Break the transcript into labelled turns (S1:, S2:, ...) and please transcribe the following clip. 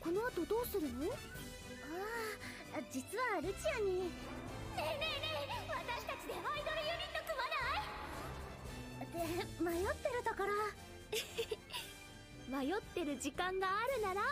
S1: この後どうするの？ああ実はルチアに。
S2: ねえねえねえ私たちでアイドルユニット組まない？
S1: で迷ってるところ。
S2: 迷ってる時間があるなら？